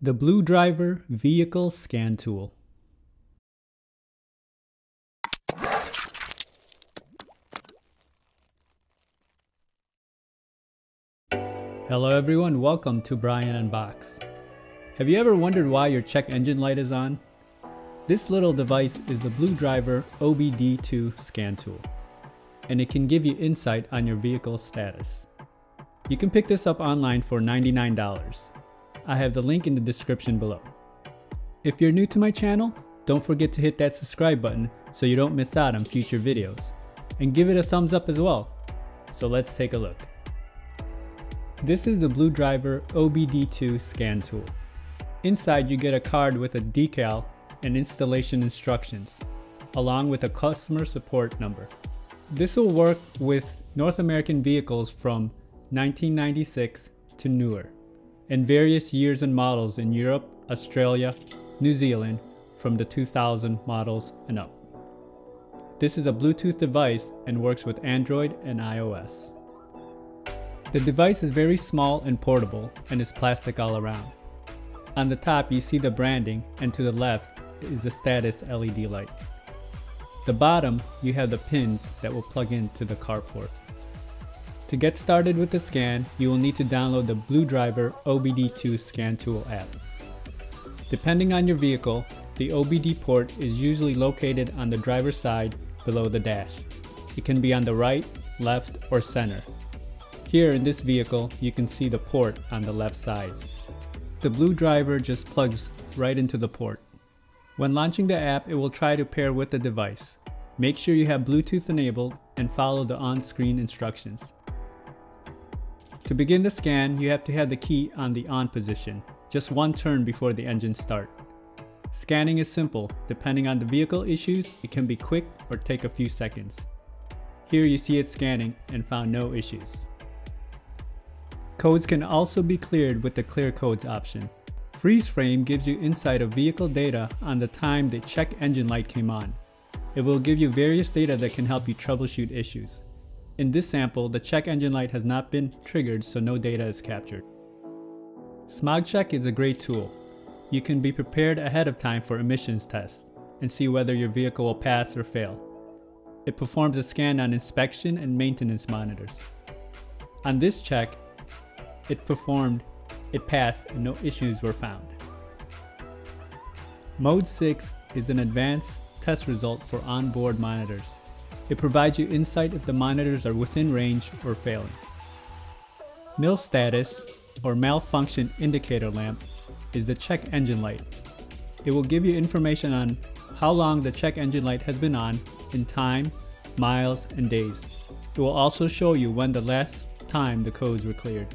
The Blue Driver Vehicle Scan Tool. Hello everyone, welcome to Brian Unboxed. Have you ever wondered why your check engine light is on? This little device is the Blue Driver OBD2 scan tool, and it can give you insight on your vehicle's status. You can pick this up online for $99. I have the link in the description below. If you're new to my channel, don't forget to hit that subscribe button so you don't miss out on future videos. And give it a thumbs up as well. So let's take a look. This is the Blue Driver OBD2 scan tool. Inside you get a card with a decal and installation instructions, along with a customer support number. This will work with North American vehicles from 1996 to newer, and various years and models in Europe, Australia, New Zealand from the 2000 models and up. This is a Bluetooth device and works with Android and iOS. The device is very small and portable and is plastic all around. On the top you see the branding and to the left is the status LED light. The bottom you have the pins that will plug into the carport. To get started with the scan, you will need to download the Blue Driver OBD2 Scan Tool app. Depending on your vehicle, the OBD port is usually located on the driver's side below the dash. It can be on the right, left, or center. Here in this vehicle, you can see the port on the left side. The Blue Driver just plugs right into the port. When launching the app, it will try to pair with the device. Make sure you have Bluetooth enabled and follow the on-screen instructions. To begin the scan, you have to have the key on the on position, just one turn before the engine start. Scanning is simple, depending on the vehicle issues, it can be quick or take a few seconds. Here you see it scanning and found no issues. Codes can also be cleared with the Clear Codes option. Freeze Frame gives you insight of vehicle data on the time the check engine light came on. It will give you various data that can help you troubleshoot issues. In this sample, the check engine light has not been triggered so no data is captured. Smog Check is a great tool. You can be prepared ahead of time for emissions tests and see whether your vehicle will pass or fail. It performs a scan on inspection and maintenance monitors. On this check, it performed, it passed and no issues were found. Mode 6 is an advanced test result for onboard monitors. It provides you insight if the monitors are within range or failing. MIL status, or malfunction indicator lamp, is the check engine light. It will give you information on how long the check engine light has been on in time, miles, and days. It will also show you when the last time the codes were cleared.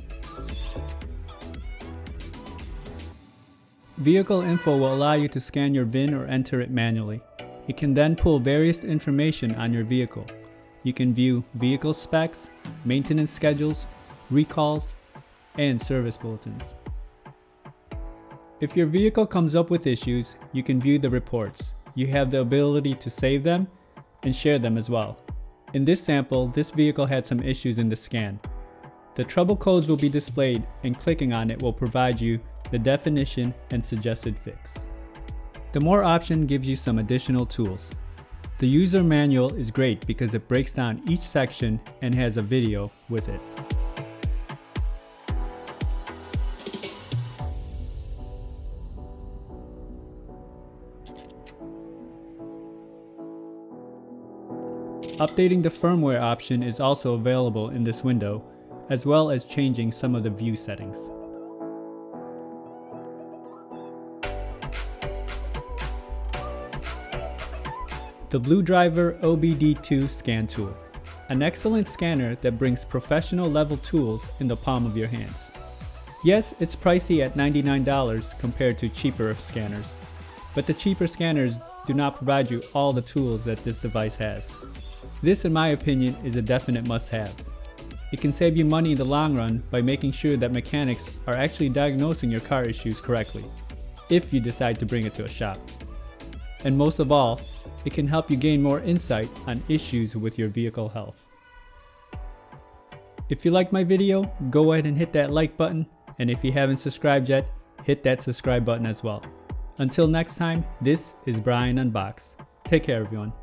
Vehicle info will allow you to scan your VIN or enter it manually. You can then pull various information on your vehicle. You can view vehicle specs, maintenance schedules, recalls, and service bulletins. If your vehicle comes up with issues, you can view the reports. You have the ability to save them and share them as well. In this sample, this vehicle had some issues in the scan. The trouble codes will be displayed and clicking on it will provide you the definition and suggested fix. The More option gives you some additional tools. The user manual is great because it breaks down each section and has a video with it. Updating the firmware option is also available in this window, as well as changing some of the view settings. The Blue Driver OBD2 Scan Tool, an excellent scanner that brings professional level tools in the palm of your hands. Yes, it's pricey at $99 compared to cheaper scanners, but the cheaper scanners do not provide you all the tools that this device has. This, in my opinion, is a definite must-have. It can save you money in the long run by making sure that mechanics are actually diagnosing your car issues correctly, if you decide to bring it to a shop. And most of all, it can help you gain more insight on issues with your vehicle health. If you liked my video, go ahead and hit that like button, and if you haven't subscribed yet, hit that subscribe button as well. Until next time, this is Brian Unboxed. Take care everyone.